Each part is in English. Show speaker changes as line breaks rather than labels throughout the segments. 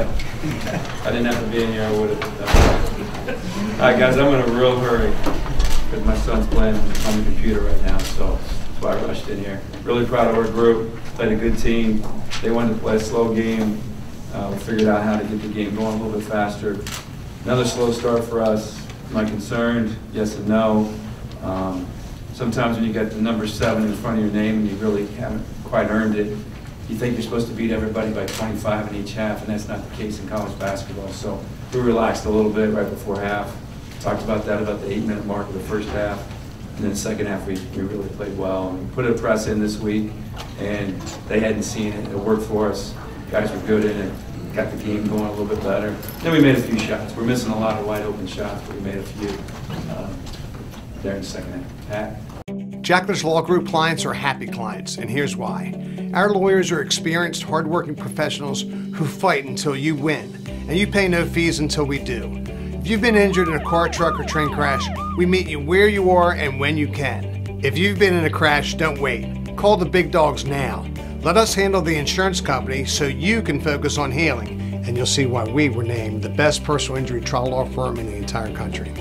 I didn't have to be in here, I would have. All right, guys, I'm in a real hurry because my son's playing on the computer right now, so that's why I rushed in here. Really proud of our group, played a good team. They wanted to play a slow game. Uh, We figured out how to get the game going a little bit faster. Another slow start for us. Am I concerned? Yes and no. Um, Sometimes when you get the number seven in front of your name and you really haven't quite earned it, you think you're supposed to beat everybody by 25 in each half, and that's not the case in college basketball. So we relaxed a little bit right before half. Talked about that about the eight-minute mark of the first half. And then the second half, we, we really played well. And we put a press in this week, and they hadn't seen it. It worked for us. Guys were good in it. Got the game going a little bit better. Then we made a few shots. We're missing a lot of wide open shots, but we made a few um, there in the second half. Pat?
Law Group clients are happy clients, and here's why. Our lawyers are experienced, hardworking professionals who fight until you win, and you pay no fees until we do. If you've been injured in a car, truck, or train crash, we meet you where you are and when you can. If you've been in a crash, don't wait. Call the big dogs now. Let us handle the insurance company so you can focus on healing, and you'll see why we were named the best personal injury trial law firm in the entire country.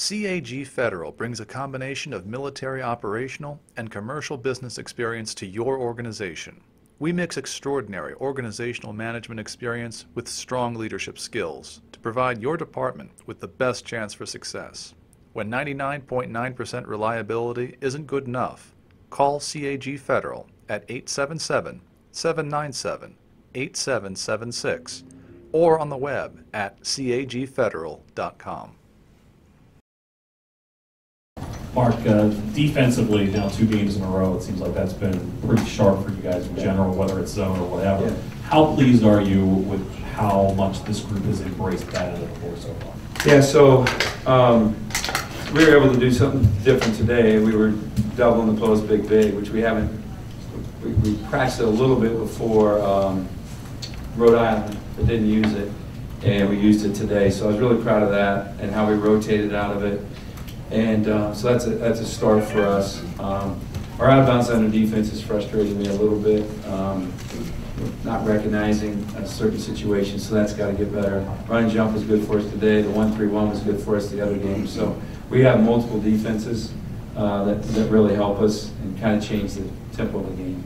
CAG Federal brings a combination of military operational and commercial business experience to your organization. We mix extraordinary organizational management experience with strong leadership skills to provide your department with the best chance for success. When 99.9% reliability isn't good enough, call CAG Federal at 877 797 8776 or on the web at cagfederal.com.
Mark, uh, defensively, now two games in a row, it seems like that's been pretty sharp for you guys in general, whether it's zone or whatever.
Yeah.
How pleased are you with how much this group has embraced that in the floor so far?
Yeah, so um, we were able to do something different today. We were doubling the post big, big, which we haven't, we- we practiced it a little bit before um, Rhode Island, but didn't use it. And we used it today, so I was really proud of that and how we rotated out of it. And uh, so that's a, that's a start for us. Um, Our outbound center defense is frustrating me a little bit, um, not recognizing a certain situation, so that's got to get better. Run and jump was good for us today, the one-three-one was good for us the other game. So we have multiple defenses uh, that, that really help us and kind of change the tempo of the game.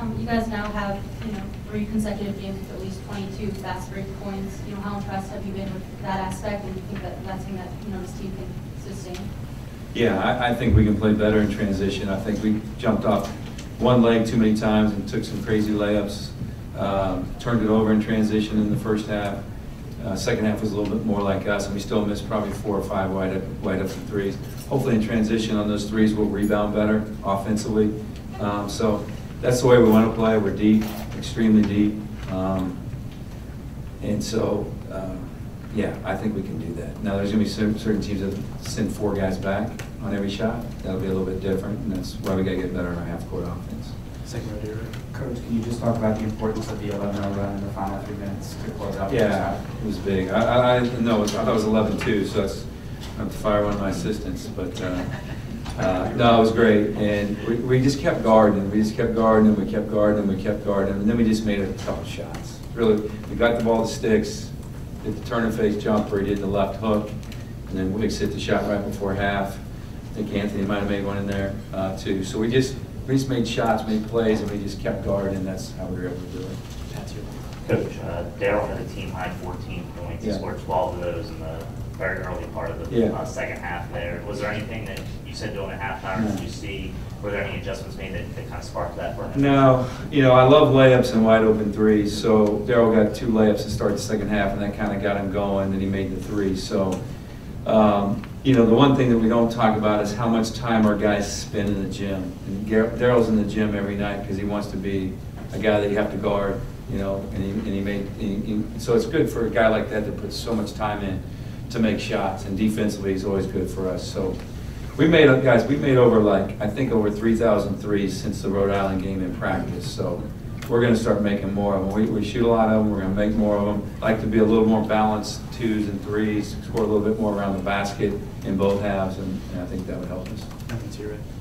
Um, you guys now have, you know, three consecutive games with at least 22 fast break points. You know, how impressed have you been with that aspect, and do you think that that's something that, you know, this team can sustain?
Yeah, I, I think we can play better in transition. I think we jumped off one leg too many times and took some crazy layups. Um, Turned it over in transition in the first half. Uh, Second half was a little bit more like us, and we still missed probably four or five wide, up- wide open threes. Hopefully in transition on those threes, we'll rebound better offensively. Um, So that's the way we want to play. We're deep, extremely deep. Um, and so, um, yeah, I think we can do that. Now, there's gonna be cer- certain teams that send four guys back on every shot. That'll be a little bit different, and that's why we gotta get better in our half-court offense.
Coach, can you just talk about the importance of the 11-0 run in the final three minutes to close out?
Yeah, it was big. I, I, I know, it was- I thought it was eleven-two, so that's, I have to fire one of my assistants, but, uh, uh, no, it was great. And we, we just kept guarding, we just kept guarding, and we kept guarding, and we kept guarding, and then we just made a couple shots. Really, we got the ball to Stix, did the turn and face jumper, he did the left hook, and then Wicks hit the shot right before half. I think Anthony might have made one in there, uh, too. So we just, we just made shots, made plays, and we just kept guarding, and that's how we were able to do it.
That's your Coach, uh, Darryl had a team high 14 points. He
Yeah.
scored 12 of those in the very early part of the
Yeah.
uh, second half there. Was there anything that you said during the halftime,
No.
did you see, were there any adjustments made that that kind of sparked that for him?
No, you know, I love layups and wide open threes, so Darryl got two layups to start the second half, and that kind of got him going, and he made the three, so, um, you know, the one thing that we don't talk about is how much time our guys spend in the gym. And Darryl's in the gym every night because he wants to be a guy that you have to guard, you know, and he, and he made, he- so it's good for a guy like that to put so much time in to make shots, and defensively, he's always good for us, so. We made, up, guys, we made over like, I think over 3,000 threes since the Rhode Island game in practice, so we're gonna start making more of them. We, we shoot a lot of them, we're gonna make more of them. Like to be a little more balanced, twos and threes, score a little bit more around the basket in both halves, and and I think that would help us.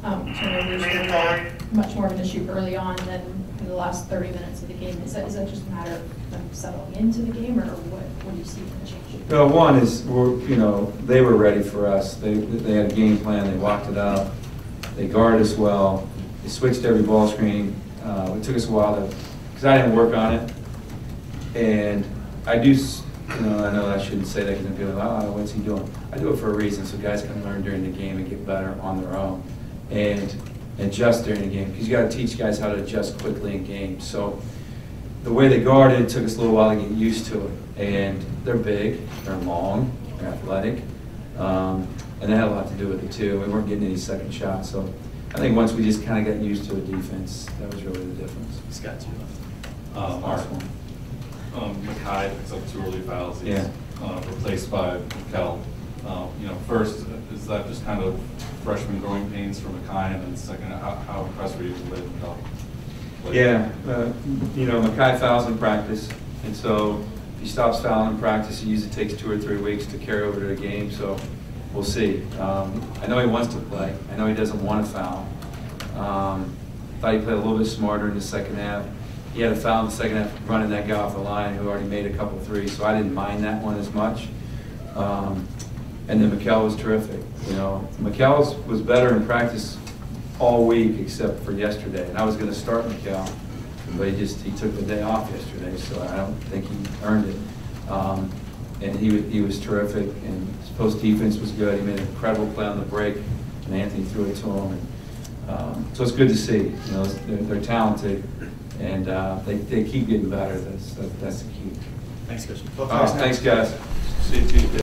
Um, turnovers were much more of an issue early on than in the last 30 minutes of the game. Is that, is that just a matter of them settling into the game, or what, what do you see in the change?
Well, one is, we're, you know, they were ready for us. They, they had a game plan, they walked it up, they guarded us well, they switched every ball screen. Uh, it took us a while to, because I didn't work on it. And I do, s- you know, I know I shouldn't say that because people are like, oh, what's he doing? I do it for a reason, so guys can learn during the game and get better on their own. And adjust during the game, because you gotta teach guys how to adjust quickly in games. So the way they guarded took us a little while to get used to it. And they're big, they're long, they're athletic, um, and that had a lot to do with it too. We weren't getting any second shots, so I think once we just kind of got used to a defense, that was really the difference.
He's got two left.
Uh, Mark,
Awesome.
Um, Makhi picks up two early fouls. He's,
Yeah.
uh, replaced by Makhel. Uh, You know, first, is that just kind of freshman growing pains for Makhi? And then second, how, how impressed were you with Makhel?
Yeah, uh, you know, Makhi fouls in practice, and so if he stops fouling in practice, it usually takes two or three weeks to carry over to the game, so we'll see. Um, I know he wants to play, I know he doesn't want to foul. Um, Thought he played a little bit smarter in the second half. He had a foul in the second half, running that guy off the line who already made a couple threes, so I didn't mind that one as much. Um, And then Makhel was terrific, you know. Makhel's was better in practice all week except for yesterday. And I was gonna start Makhel, but he just, he took the day off yesterday, so I don't think he earned it. Um, And he, he was terrific, and his post defense was good. He made an incredible play on the break, and Anthony threw it to him. And um, So it's good to see, you know, they're, they're talented, and uh, they, they keep getting better. That's, that's the key.
Thanks, Coach.
Uh, Thanks, guys. See you.